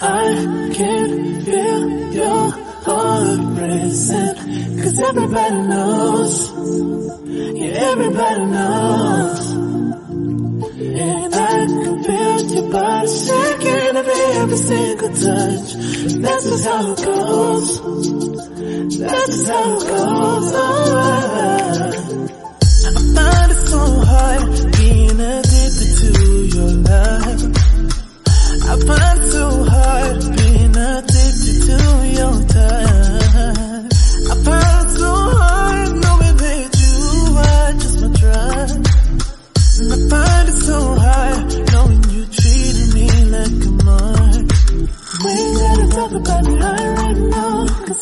I can feel your heart racing. Cause everybody knows. Yeah, everybody knows. And I can feel your body shaking of every single touch. That's just how it goes. That's just how it goes. Oh, I find it so hard being addicted to your love. I find it so